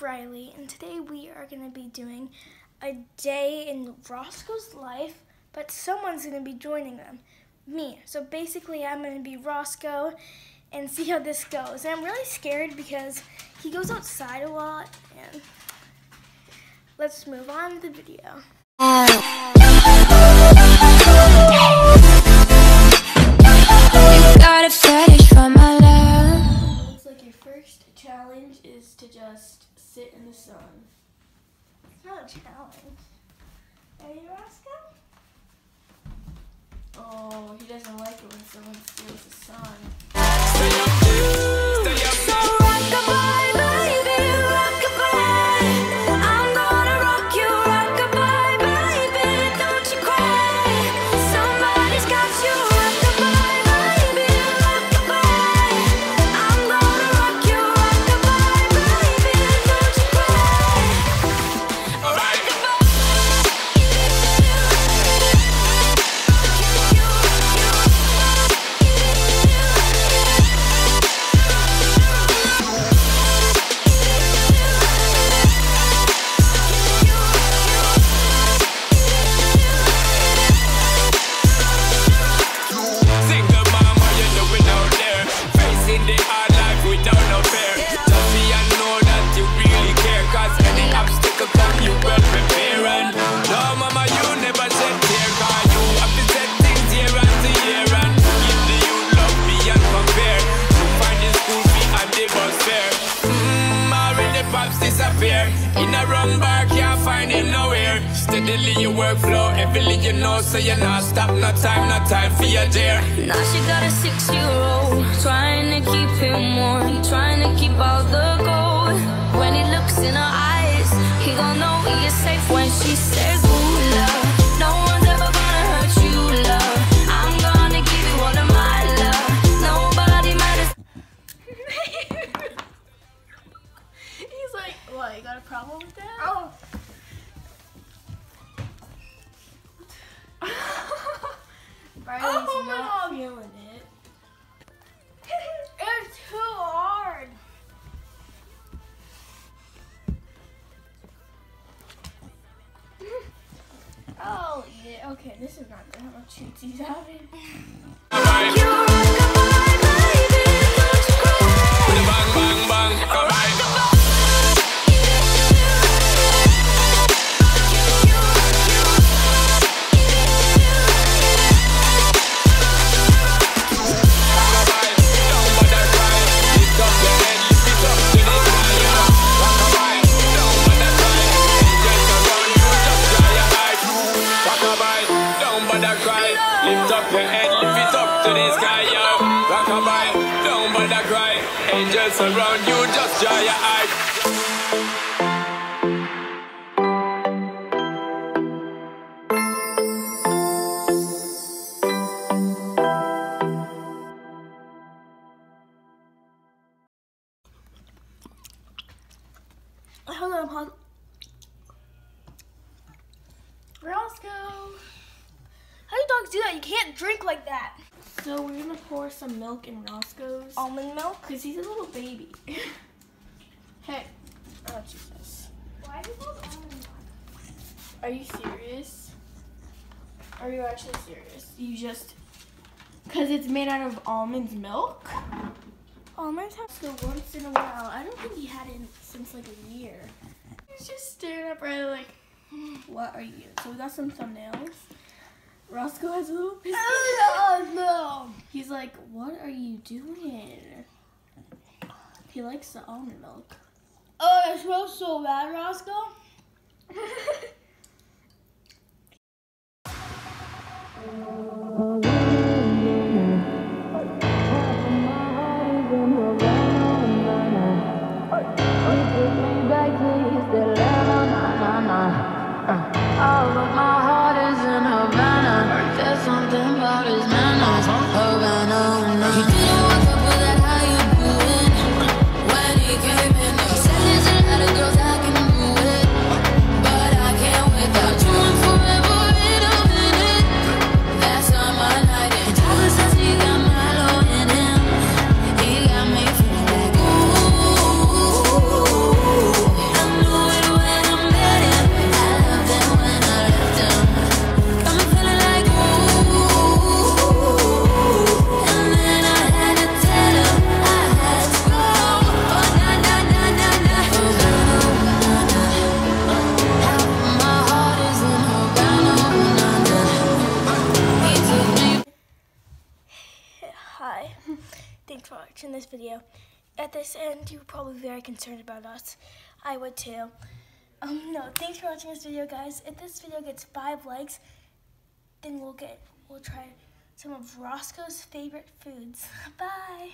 Briley, and today we are going to be doing a day in Roscoe's life, but someone's going to be joining them, me. So basically, I'm going to be Roscoe and see how this goes. And I'm really scared because he goes outside a lot, and let's move on to the video. Oh. The sun. It's not a challenge. Are you Roscoe? Oh, he doesn't like it when someone steals the sun. Workflow, every you know, so you're not stop, no time, no time for your dear. Now she got a six-year-old Trying to keep him warm Trying to keep all the gold When he looks in her eyes He gon' know he is safe when she says ooh love No one's ever gonna hurt you love I'm gonna give you all of my love Nobody matters He's like, what, you got a problem with that? Oh. Okay, this is not gonna have a treats he's having. Lift it up to the sky, yeah. Rockabye, don't bother cry. Angels around you, just dry your eyes. Hold on, pause. Roscoe. Dogs do that? You can't drink like that. So we're gonna pour some milk in Roscoe's. Almond milk? Because he's a little baby. hey. Oh, Jesus. Why do those almond milk? Are you serious? Are you actually serious? You just. Because it's made out of almonds milk? Almonds have So once in a while, I don't think he had it since like a year. He's just staring up right like, hmm, what are you? So we got some thumbnails. Roscoe has a little biscuit. Oh no. He's like, what are you doing? He likes the almond milk. Oh, it smells so bad, Roscoe. watching this video. At this end, you're probably very concerned about us. I would too. Um, no, thanks for watching this video, guys. If this video gets five likes, then we'll get, we'll try some of Roscoe's favorite foods. Bye.